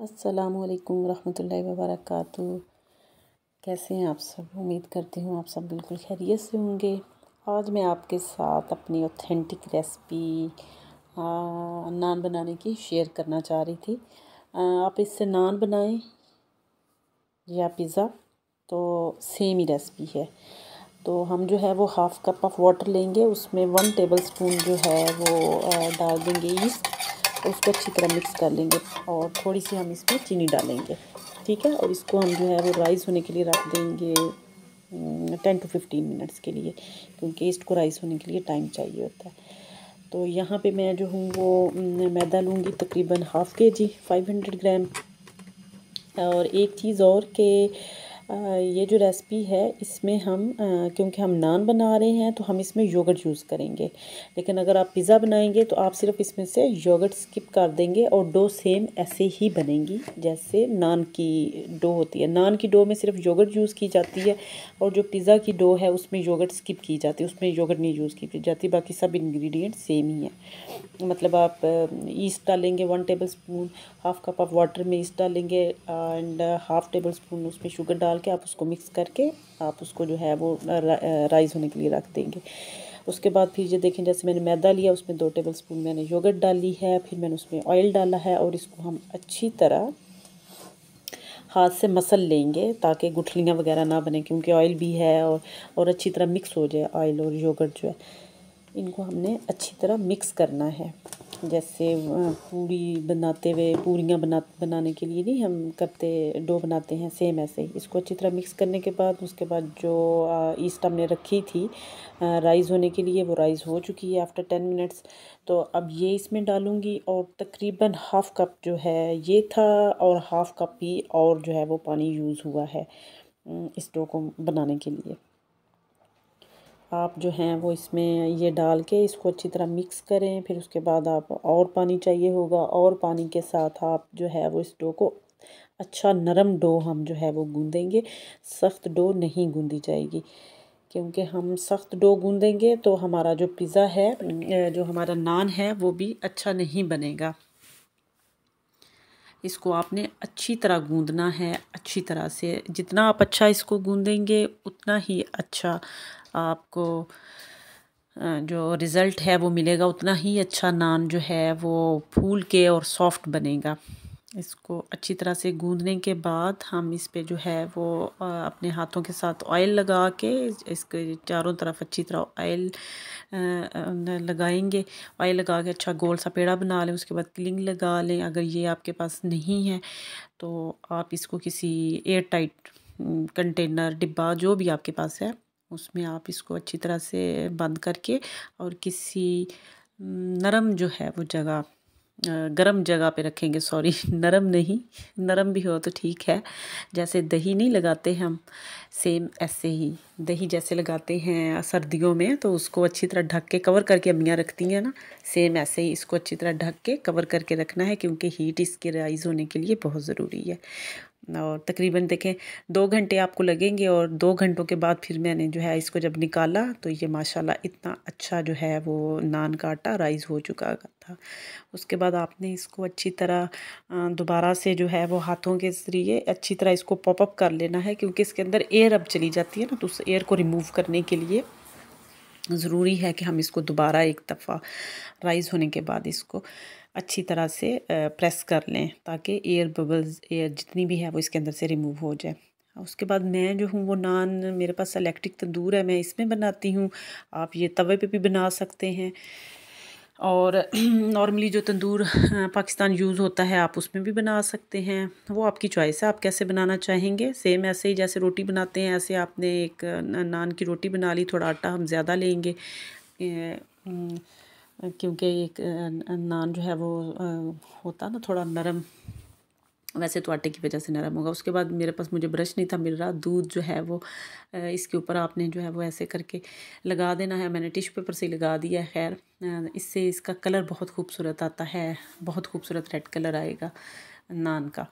असलकम रहमतुल्लाहि वबरकatuh कैसे हैं आप सब? उम्मीद करती हूँ आप सब बिल्कुल खैरियत से होंगे। आज मैं आपके साथ अपनी ऑथेंटिक रेसिपी नान बनाने की शेयर करना चाह रही थी। आ, आप इससे नान बनाएँ या पिज़्ज़ा तो सेम ही रेसिपी है। तो हम जो है वो हाफ़ कप ऑफ़ वाटर लेंगे उसमें वन टेबल स्पून जो है वो डाल देंगे ईस्ट उसको अच्छी तरह मिक्स कर लेंगे और थोड़ी सी हम इसमें चीनी डालेंगे, ठीक है? और इसको हम जो है वो राइस होने के लिए रख देंगे टेन टू फिफ्टीन मिनट्स के लिए, क्योंकि ईस्ट को राइस होने के लिए टाइम चाहिए होता है। तो यहाँ पे मैं जो हूँ वो मैदा लूँगी तकरीबन हाफ़ के जी फाइव हंड्रेड ग्राम। और एक चीज़ और के ये जो रेसिपी है, इसमें हम क्योंकि हम नान बना रहे हैं तो हम इसमें योगर्ट यूज़ करेंगे। लेकिन अगर आप पिज़्ज़ा बनाएँगे तो आप सिर्फ़ इसमें से योगर्ट स्किप कर देंगे और डो सेम ऐसे ही बनेंगी, जैसे नान की डो होती है। नान की डो में सिर्फ़ योगर्ट यूज़ की जाती है और जो पिज़्ज़ा की डो है, उसमें योगर्ट स्किप की जाती है। उसमें योगर्ट नहीं यूज़ की जाती, बाकी सब इन्ग्रीडियंट सेम ही है। मतलब आप ईस्ट डालेंगे one tablespoon half cup of water में ईस्ट डालेंगे एंड हाफ़ टेबल स्पून उसमें शुगर डाल के आप उसको मिक्स करके आप उसको जो है वो राइस होने के लिए रख देंगे। उसके बाद फिर ये देखें, जैसे मैंने मैदा लिया, उसमें दो टेबल स्पून मैंने योगर्ट डाली है, फिर मैंने उसमें ऑयल डाला है और इसको हम अच्छी तरह हाथ से मसल लेंगे ताकि गुठलियाँ वगैरह ना बने, क्योंकि ऑयल भी है और और अच्छी तरह मिक्स हो जाए ऑयल और योगर्ट जो है। इनको हमने अच्छी तरह मिक्स करना है। जैसे पूड़ी बनाते हुए, पूरियाँ बना, बनाने के लिए नहीं, हम करते, डो बनाते हैं सेम ऐसे ही। इसको अच्छी तरह मिक्स करने के बाद, उसके बाद जो ईस्ट हमने रखी थी राइस होने के लिए, वो राइस हो चुकी है आफ्टर टेन मिनट्स तो अब ये इसमें डालूँगी और तकरीबन हाफ़ कप जो है, ये था और हाफ़ कप ही और जो है वो पानी यूज़ हुआ है इस डो को बनाने के लिए। आप जो हैं वो इसमें ये डाल के इसको अच्छी तरह मिक्स करें, फिर उसके बाद आप और पानी चाहिए होगा, और पानी के साथ आप जो है वो इस डो को अच्छा नरम डो हम जो है वो गूँधेंगे सख्त डो नहीं गूँधी जाएगी, क्योंकि हम सख्त डो गूँधेंगे तो हमारा जो पिज़्ज़ा है जो हमारा नान है वो भी अच्छा नहीं बनेगा। इसको आपने अच्छी तरह गूँधना है, अच्छी तरह से जितना आप अच्छा इसको गूँधेंगे उतना ही अच्छा आपको जो रिज़ल्ट है वो मिलेगा, उतना ही अच्छा नान जो है वो फूल के और सॉफ्ट बनेगा। इसको अच्छी तरह से गूंदने के बाद हम इस पे जो है वो अपने हाथों के साथ ऑयल लगा के, इसके चारों तरफ़ अच्छी तरह ऑयल लगाएँगे। ऑयल लगा के अच्छा गोल सा पेड़ा बना लें, उसके बाद क्लिंग लगा लें। अगर ये आपके पास नहीं है तो आप इसको किसी एयर टाइट कंटेनर डिब्बा, जो भी आपके पास है उसमें आप इसको अच्छी तरह से बंद करके और किसी नरम जो है वो जगह गरम जगह पे रखेंगे। सॉरी, नरम नहीं, नरम भी हो तो ठीक है। जैसे दही नहीं लगाते हम, सेम ऐसे ही। दही जैसे लगाते हैं सर्दियों में तो उसको अच्छी तरह ढक के कवर करके अम्मियाँ रखती हैं ना, सेम ऐसे ही इसको अच्छी तरह ढक के कवर करके रखना है, क्योंकि हीट इसके राइज होने के लिए बहुत ज़रूरी है। और तकरीबन देखें, दो घंटे आपको लगेंगे और दो घंटों के बाद फिर मैंने जो है इसको जब निकाला तो ये माशाल्लाह इतना अच्छा जो है वो नान का आटा राइस हो चुका था। उसके बाद आपने इसको अच्छी तरह दोबारा से जो है वो हाथों के ज़रिए अच्छी तरह इसको पॉपअप कर लेना है, क्योंकि इसके अंदर एयर अब चली जाती है ना तो उस एयर को रिमूव करने के लिए ज़रूरी है कि हम इसको दोबारा एक दफ़ा राइस होने के बाद इसको अच्छी तरह से प्रेस कर लें ताकि एयर बबल्स, एयर जितनी भी है वो इसके अंदर से रिमूव हो जाए। उसके बाद मैं जो हूँ वो नान, मेरे पास इलेक्ट्रिक तंदूर है, मैं इसमें बनाती हूँ। आप ये तवे पे भी बना सकते हैं। और नॉर्मली जो तंदूर पाकिस्तान यूज़ होता है, आप उसमें भी बना सकते हैं। वो आपकी चॉइस है, आप कैसे बनाना चाहेंगे। सेम ऐसे ही जैसे रोटी बनाते हैं, ऐसे आपने एक नान की रोटी बना ली, थोड़ा आटा हम ज़्यादा लेंगे। क्योंकि एक नान जो है वो होता ना थोड़ा नरम, वैसे तो आटे की वजह से नरम होगा। उसके बाद मेरे पास मुझे ब्रश नहीं था मिल रहा दूध जो है वो इसके ऊपर आपने जो है वो ऐसे करके लगा देना है। मैंने टिश्यू पेपर से लगा दिया है, खैर इससे इसका कलर बहुत खूबसूरत आता है, बहुत खूबसूरत रेड कलर आएगा नान का।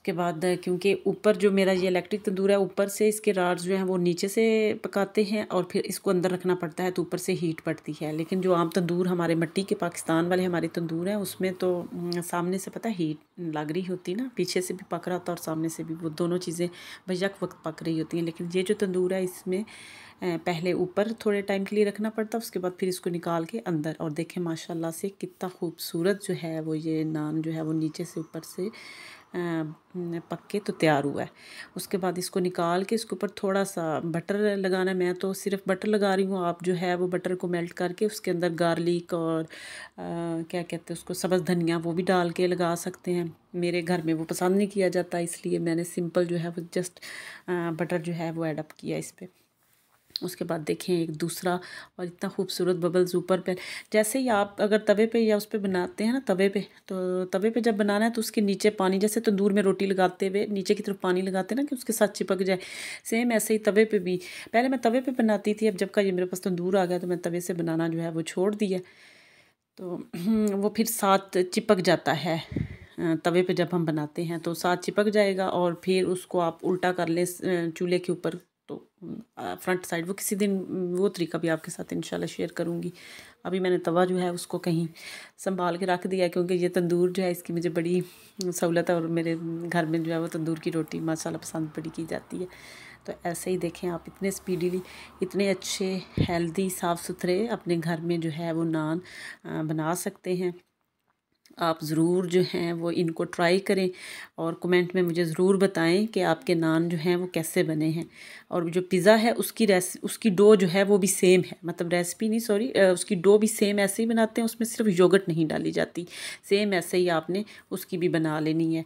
उसके बाद, क्योंकि ऊपर जो मेरा ये इलेक्ट्रिक तंदूर है, ऊपर से इसके राड्स जो हैं, वो नीचे से पकाते हैं और फिर इसको अंदर रखना पड़ता है तो ऊपर से हीट पड़ती है। लेकिन जो आम तंदूर हमारे मिट्टी के पाकिस्तान वाले हमारे तंदूर हैं, उसमें तो सामने से पता हीट लग रही होती ना, पीछे से भी पक रहा होता और सामने से भी वो दोनों चीज़ें भैया वक्त पक रही होती हैं। लेकिन ये जो तंदूर है, इसमें पहले ऊपर थोड़े टाइम के लिए रखना पड़ता, उसके बाद फिर इसको निकाल के अंदर। और देखें, माशाल्लाह से कितना खूबसूरत जो है वो ये नान जो है, वो नीचे से ऊपर से पक के तो तैयार हुआ है। उसके बाद इसको निकाल के इसके ऊपर थोड़ा सा बटर लगाना मैं तो सिर्फ़ बटर लगा रही हूँ। आप जो है वो बटर को मेल्ट करके उसके अंदर गार्लिक और आ, क्या कहते हैं उसको सब्ज़ धनिया वो भी डाल के लगा सकते हैं। मेरे घर में वो पसंद नहीं किया जाता इसलिए मैंने सिंपल जो है वो जस्ट आ, बटर जो है वो एडअप किया इस पर उसके बाद देखें एक दूसरा और इतना खूबसूरत बबल्स ऊपर पर जैसे ही आप अगर तवे पे या उस पर बनाते हैं ना तवे पे तो तवे पे जब बनाना है तो उसके नीचे पानी, जैसे तंदूर में रोटी लगाते हुए नीचे की तरफ़ पानी लगाते हैं ना कि उसके साथ चिपक जाए। सेम ऐसे ही तवे पे भी। पहले मैं तवे पे बनाती थी, अब जब का ये मेरे पास तंदूर आ गया तो मैं तवे से बनाना जो है वो छोड़ दिया। तो वो फिर साथ चिपक जाता है तवे पे जब हम बनाते हैं तो साथ चिपक जाएगा और फिर उसको आप उल्टा कर ले चूल्हे के ऊपर तो फ्रंट साइड वो किसी दिन वो तरीका भी आपके साथ इंशाल्लाह शेयर करूँगी। अभी मैंने तवा जो है उसको कहीं संभाल के रख दिया क्योंकि ये तंदूर जो है इसकी मुझे बड़ी सहूलत है और मेरे घर में जो है वो तंदूर की रोटी माशाल्लाह पसंद बड़ी की जाती है। तो ऐसे ही देखें आप इतने स्पीडीली इतने अच्छे हेल्दी साफ़ सुथरे अपने घर में जो है वो नान बना सकते हैं। आप ज़रूर जो हैं वो इनको ट्राई करें और कमेंट में मुझे ज़रूर बताएँ कि आपके नान जो हैं वो कैसे बने हैं। और जो पिज़्ज़ा है उसकी रेस, उसकी डो जो है वो भी सेम है। मतलब रेसिपी नहीं, सॉरी उसकी डो भी सेम ऐसे ही बनाते हैं, उसमें सिर्फ़ योगर्ट नहीं डाली जाती। सेम ऐसे ही आपने उसकी भी बना लेनी है।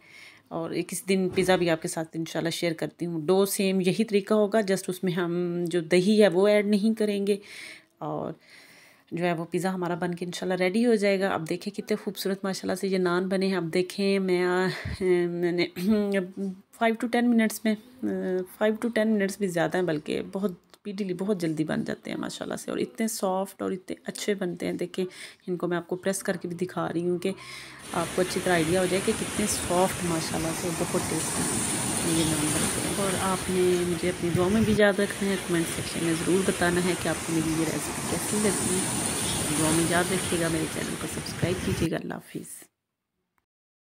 और इस दिन पिज़्ज़ा भी आपके साथ इंशाल्लाह शेयर करती हूँ। डो सेम यही तरीका होगा, जस्ट उसमें हम जो दही है वो ऐड नहीं करेंगे। और जो है वो पिज़्ज़ा हमारा बन के इनशाला रेडी हो जाएगा। अब देखें कितने खूबसूरत, माशाल्लाह से ये नान बने हैं। अब देखें मैं मैंने फ़ाइव टू टेन मिनट्स में फ़ाइव टू टेन मिनट्स भी ज़्यादा हैं, बल्कि बहुत स्पीडीली बहुत जल्दी बन जाते हैं, माशाल्लाह से। और इतने सॉफ्ट और इतने अच्छे बनते हैं, देखें, इनको मैं आपको प्रेस करके भी दिखा रही हूँ कि आपको अच्छी तरह आइडिया हो जाए कि कितने सॉफ्ट माशाल्लाह से, बहुत टेस्टी ये बनते और आपने मुझे अपनी दुआ में भी याद रखना है कमेंट सेक्शन में ज़रूर बताना है कि आपको मेरी ये रेसिपी कैसी लगी। दुआ में याद रखिएगा, मेरे चैनल को सब्सक्राइब कीजिएगा। अल्लाह हाफिज़।